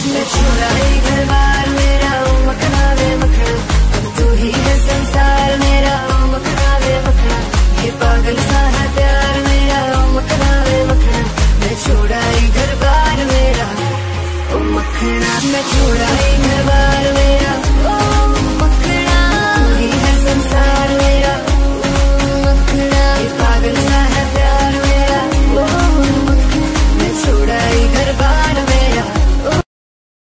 जिसमें छुड़ाए मेरा मखना वे मखना ही संसार मेरा मखना वे मखना ये पागल सा प्यार मेरा मखना वे मखना मैं छोड़ा मेरा मखना मैं छोड़ा